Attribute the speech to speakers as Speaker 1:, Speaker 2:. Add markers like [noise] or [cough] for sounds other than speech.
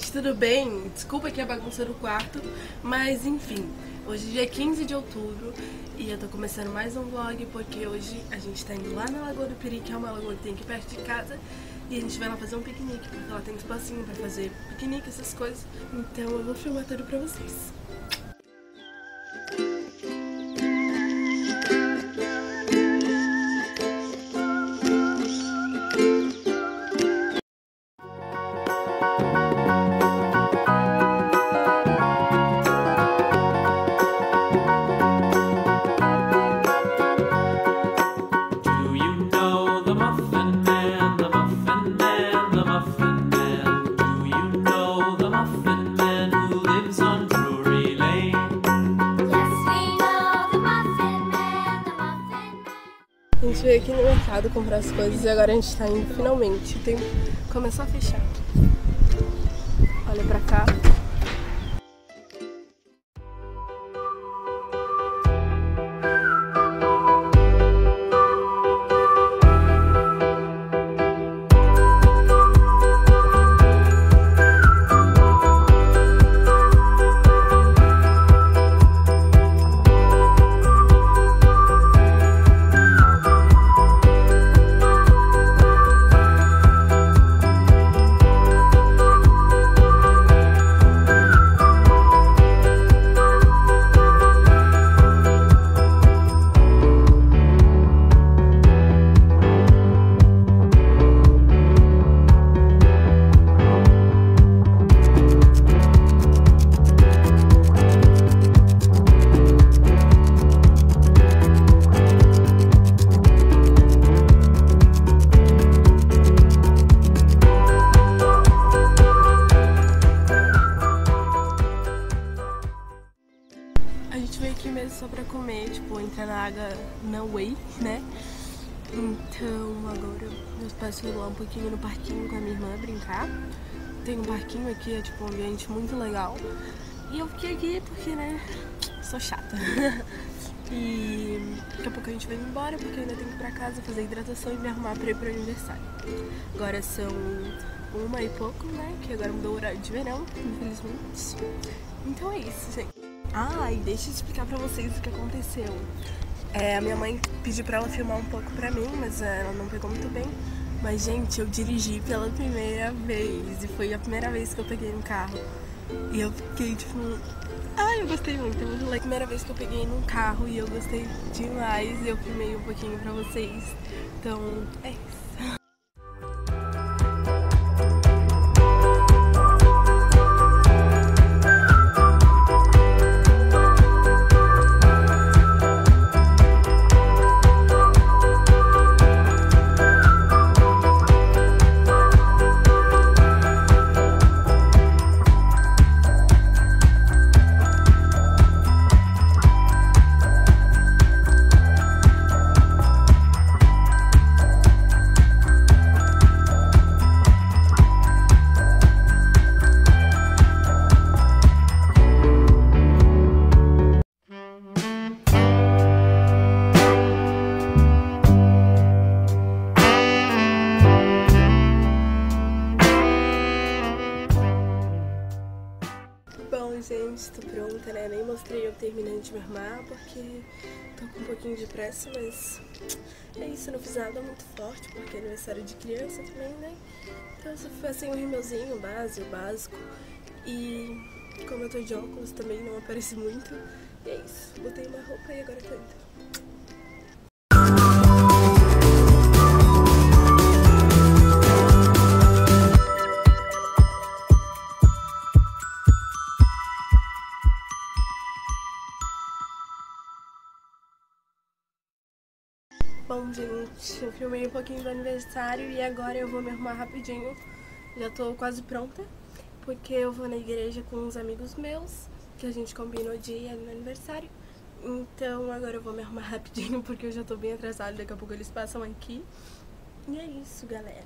Speaker 1: gente, tudo bem? Desculpa que a bagunça do quarto, mas enfim, hoje é dia 15 de outubro e eu tô começando mais um vlog porque hoje a gente tá indo lá na Lagoa do Peri, que é uma lagoa que tem aqui perto de casa, e a gente vai lá fazer um piquenique, porque ela tem espacinho pra fazer piquenique, essas coisas, então eu vou filmar tudo pra vocês. Gente veio aqui no mercado comprar as coisas e agora a gente tá indo finalmente. O tempo começou a fechar. Olha pra cá. A gente veio aqui mesmo só pra comer, tipo, entrar na água na Way, né? Então agora meus pais foram lá um pouquinho no parquinho com a minha irmã brincar. Tem um parquinho aqui, é tipo um ambiente muito legal. E eu fiquei aqui porque, né, sou chata. [laughs] E daqui a pouco a gente vai embora porque eu ainda tenho que ir pra casa fazer hidratação e me arrumar pra ir pro aniversário. Agora são uma e pouco, né? Que agora mudou o horário de verão, infelizmente. Então é isso, gente. Ah, e deixa eu explicar pra vocês o que aconteceu. É, a minha mãe pediu pra ela filmar um pouco pra mim, mas é, ela não pegou muito bem. Mas, gente, eu dirigi pela primeira vez. E foi a primeira vez que eu peguei um carro. E eu fiquei, tipo... Ai, eu gostei muito, é muito legal. Primeira vez que eu peguei num carro e eu gostei demais. E eu filmei um pouquinho pra vocês. Então, é isso. Gente, tô pronta, né? Nem mostrei eu terminando de me armar porque tô com um pouquinho de pressa, mas é isso, não fiz nada muito forte porque é aniversário de criança também, né? Então eu só assim um rímelzinho base, o básico. E como eu tô de óculos também não aparece muito. E é isso, botei uma roupa e agora tô indo. Bom, gente, eu filmei um pouquinho do aniversário e agora eu vou me arrumar rapidinho. Já tô quase pronta, porque eu vou na igreja com uns amigos meus, que a gente combinou de ir no aniversário. Então agora eu vou me arrumar [laughs] rapidinho, porque eu já tô bem atrasada, daqui a pouco eles passam aqui. E é isso, galera.